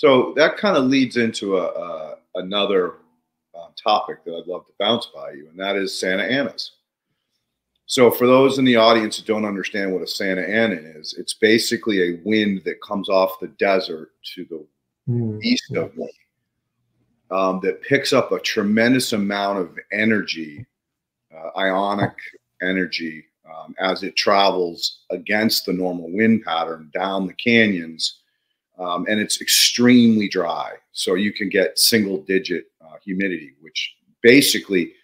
So that kind of leads into a, a another uh, topic that I'd love to bounce by you, and that is Santa Anas. So for those in the audience who don't understand what a Santa Ana is, it's basically a wind that comes off the desert to the mm. east of me um, that picks up a tremendous amount of energy, uh, ionic energy, um, as it travels against the normal wind pattern down the canyons. Um, and it's extremely dry. So you can get single digit uh, humidity, which basically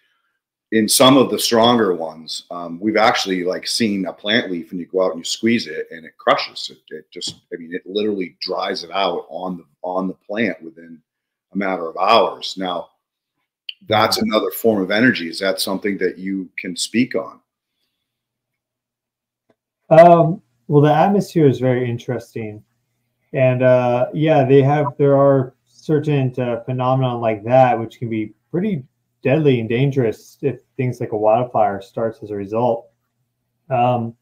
in some of the stronger ones, um, we've actually like seen a plant leaf and you go out and you squeeze it and it crushes it. It just, I mean, it literally dries it out on the, on the plant within a matter of hours. Now that's another form of energy. Is that something that you can speak on? Um, well, the atmosphere is very interesting, and uh, yeah, they have there are certain uh, phenomenon like that which can be pretty deadly and dangerous if things like a wildfire starts as a result. Um,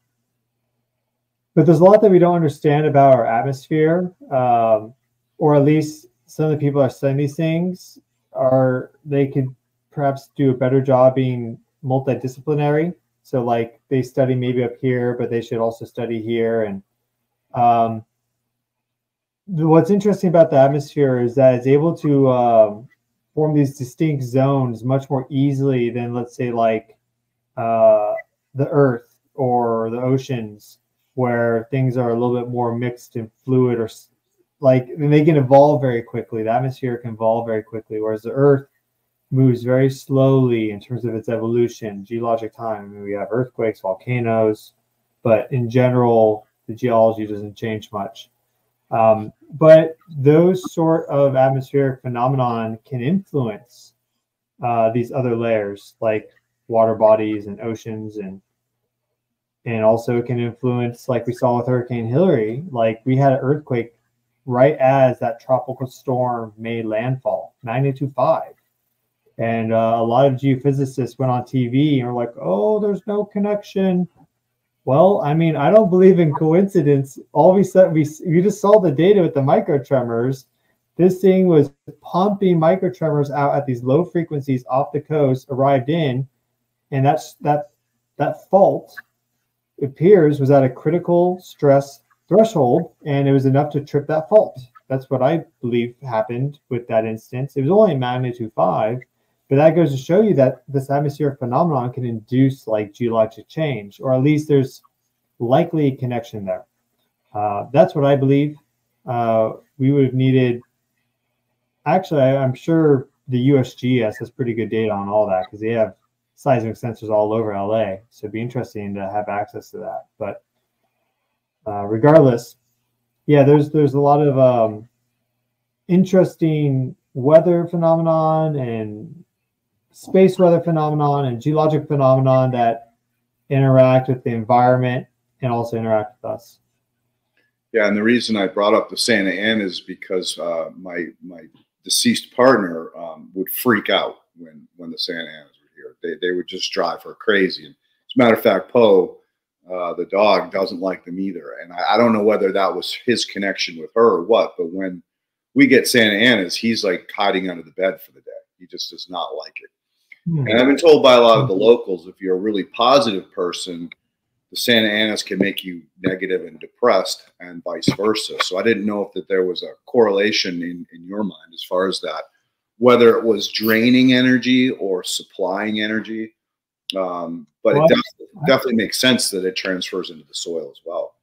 but there's a lot that we don't understand about our atmosphere, um, or at least some of the people are studying these things are they could perhaps do a better job being multidisciplinary so like they study maybe up here, but they should also study here. And um, what's interesting about the atmosphere is that it's able to um, form these distinct zones much more easily than let's say like uh, the Earth or the oceans, where things are a little bit more mixed and fluid or like they can evolve very quickly. The atmosphere can evolve very quickly, whereas the Earth moves very slowly in terms of its evolution, geologic time. I mean, we have earthquakes, volcanoes, but in general, the geology doesn't change much. Um, but those sort of atmospheric phenomenon can influence uh, these other layers, like water bodies and oceans, and and also can influence, like we saw with Hurricane Hilary Like we had an earthquake right as that tropical storm made landfall, magnitude five and uh, a lot of geophysicists went on TV and were like, oh, there's no connection. Well, I mean, I don't believe in coincidence. All we said, we, we just saw the data with the microtremors. This thing was pumping microtremors out at these low frequencies off the coast, arrived in, and that's that that fault appears was at a critical stress threshold, and it was enough to trip that fault. That's what I believe happened with that instance. It was only magnitude five, but that goes to show you that this atmospheric phenomenon can induce like geologic change, or at least there's likely a connection there. Uh, that's what I believe. Uh, we would have needed. Actually, I, am sure the USGS has pretty good data on all that because they have seismic sensors all over LA. So it'd be interesting to have access to that. But uh, regardless, yeah, there's there's a lot of um, interesting weather phenomenon and space weather phenomenon and geologic phenomenon that interact with the environment and also interact with us. Yeah, and the reason I brought up the Santa Ana is because uh, my my deceased partner um, would freak out when when the Santa Anas were here. They they would just drive her crazy. And as a matter of fact, Poe, uh, the dog, doesn't like them either. And I, I, don't know whether that was his connection with her or what. But when we get Santa Anas, he's like hiding under the bed for the day. He just does not like it. Hmm. And I've been told by a lot of the locals, if you're a really positive person, the Santa Anas can make you negative and depressed, and vice versa. So I didn't know if that there was a correlation in in your mind as far as that, whether it was draining energy or supplying energy. Um, but well, it definitely, definitely makes sense that it transfers into the soil as well.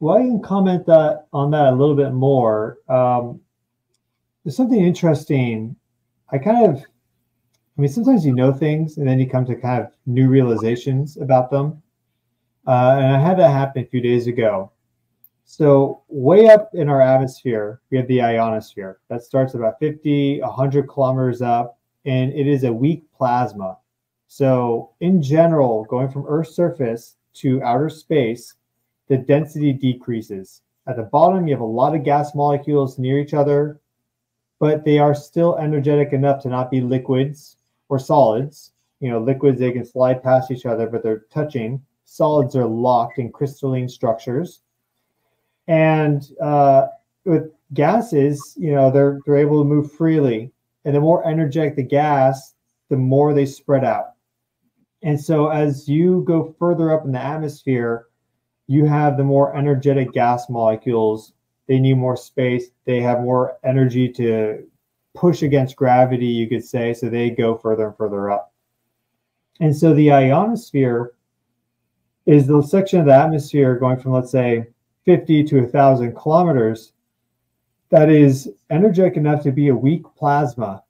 Well, I can comment that on that a little bit more. Um, there's something interesting. I kind of I mean, sometimes you know things and then you come to kind of new realizations about them. Uh, and I had that happen a few days ago. So, way up in our atmosphere, we have the ionosphere that starts about 50, 100 kilometers up, and it is a weak plasma. So, in general, going from Earth's surface to outer space, the density decreases. At the bottom, you have a lot of gas molecules near each other, but they are still energetic enough to not be liquids or solids. You know, liquids they can slide past each other, but they're touching. Solids are locked in crystalline structures. And uh, with gases, you know, they're they're able to move freely, and the more energetic the gas, the more they spread out. And so as you go further up in the atmosphere, you have the more energetic gas molecules. They need more space. They have more energy to push against gravity, you could say. So they go further and further up. And so the ionosphere is the section of the atmosphere going from, let's say, 50 to 1,000 kilometers that is energetic enough to be a weak plasma.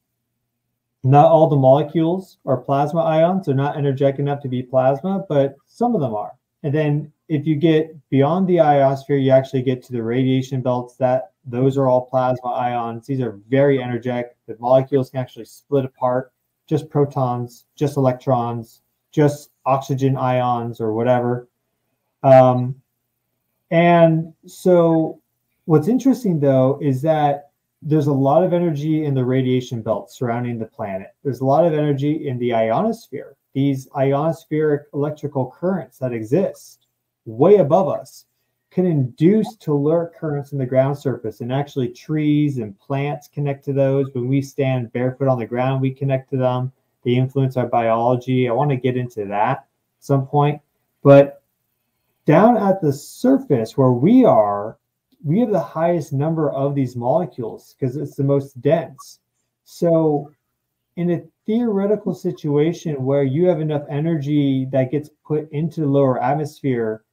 Not all the molecules are plasma ions. They're not energetic enough to be plasma, but some of them are. And then if you get beyond the ionosphere, you actually get to the radiation belts. That those are all plasma ions. These are very energetic. The molecules can actually split apart, just protons, just electrons, just oxygen ions or whatever. Um, and so, what's interesting though is that there's a lot of energy in the radiation belt surrounding the planet. There's a lot of energy in the ionosphere, these ionospheric electrical currents that exist way above us can induce telluric currents in the ground surface and actually trees and plants connect to those. When we stand barefoot on the ground we connect to them. They influence our biology. I want to get into that at some point. But down at the surface where we are we have the highest number of these molecules because it's the most dense. So in a theoretical situation where you have enough energy that gets put into the lower atmosphere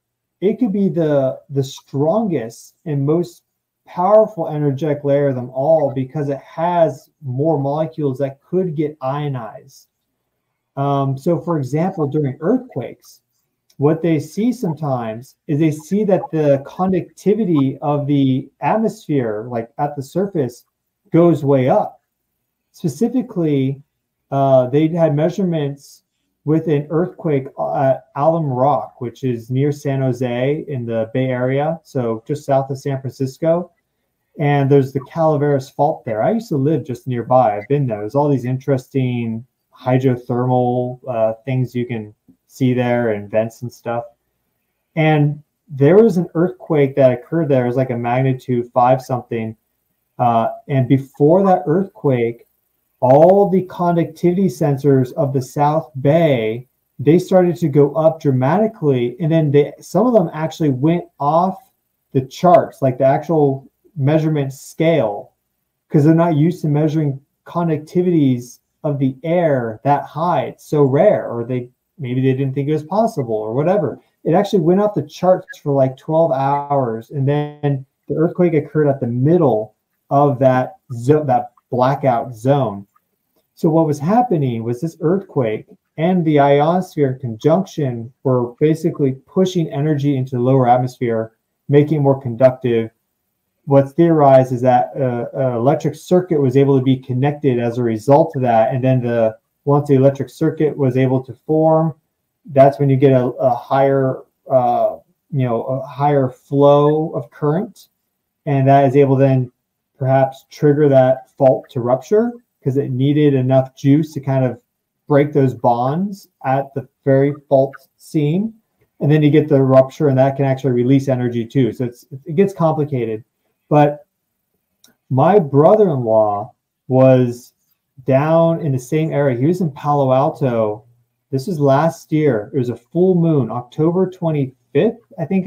it could be the the strongest and most powerful energetic layer of them all because it has more molecules that could get ionized. Um, so, for example, during earthquakes, what they see sometimes is they see that the conductivity of the atmosphere, like at the surface, goes way up. Specifically, uh, they had measurements with an earthquake at Alum Rock, which is near San Jose in the Bay Area, so just south of San Francisco. And there's the Calaveras Fault there. I used to live just nearby. I've been there. There's all these interesting hydrothermal uh, things you can see there and vents and stuff. And there was an earthquake that occurred there. It was like a magnitude five something. Uh, and before that earthquake, all the conductivity sensors of the South Bay, they started to go up dramatically. And then they, some of them actually went off the charts, like the actual measurement scale, because they're not used to measuring conductivities of the air that high. It's so rare, or they maybe they didn't think it was possible, or whatever. It actually went off the charts for like 12 hours, and then the earthquake occurred at the middle of that zo- that blackout zone. So what was happening was this earthquake and the ionosphere conjunction were basically pushing energy into the lower atmosphere, making it more conductive. What's theorized is that uh, an electric circuit was able to be connected as a result of that, and then the once the electric circuit was able to form, that's when you get a, a higher, uh, you know, a higher flow of current, and that is able then perhaps trigger that fault to rupture because it needed enough juice to kind of break those bonds at the very fault seam. And then you get the rupture, and that can actually release energy too. So it gets complicated. But my brother-in-law was down in the same area. He was in Palo Alto. This was last year. It was a full moon, October 25th, I think